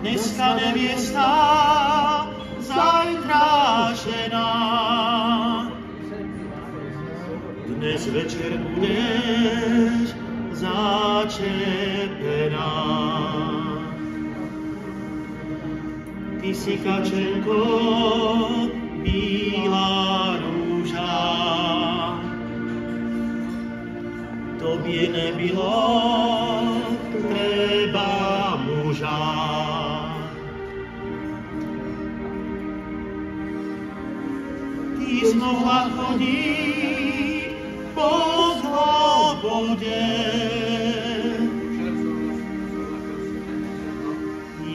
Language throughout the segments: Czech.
Dneska nevěsta, zajtra žena. Dnes večer budeš začepená. Ty si kačenko, bílá růža, tobě nebylo jsi mohla chodit po svobodě,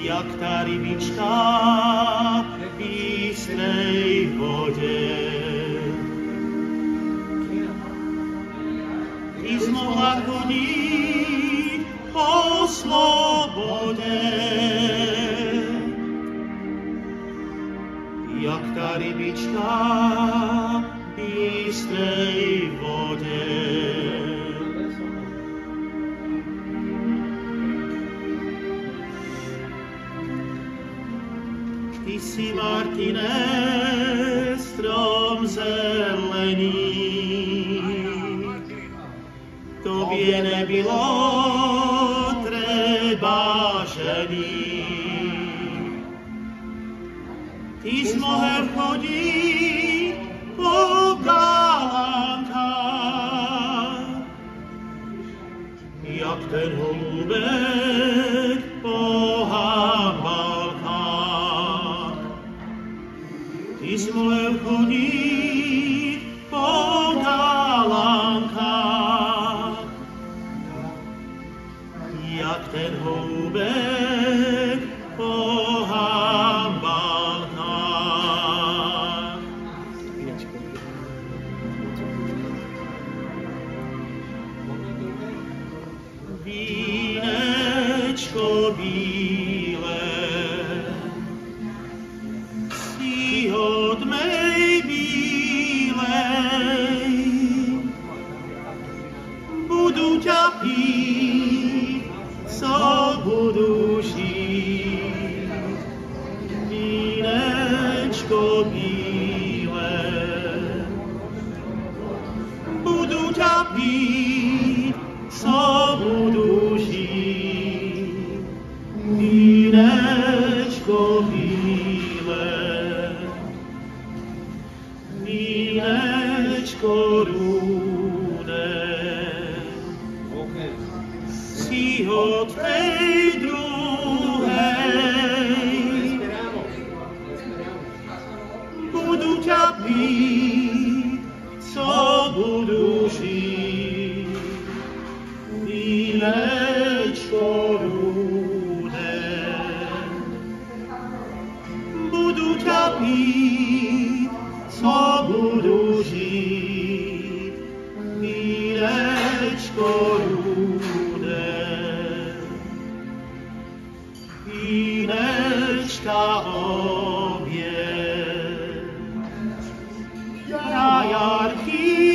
jak ta rybička v bystrej vodě. Ty jsi mohla chodit po svobodě, jak ta rybička v bystrej vodě. Ty si, Martine, strom zelený, tobě nebylo treba žení. Pismo chodí po galankách, jak ten holubek po habalkách. Pismo chodí po galankách, jak ten holubek po budu žít. Vínečko bílé, vínečko růdné, si od tej druhej, budu ťa pít, co budu žít. Vínečko růdné, budu ťa pít, co budusi, mileczko rude. Wineczka obie, jajarki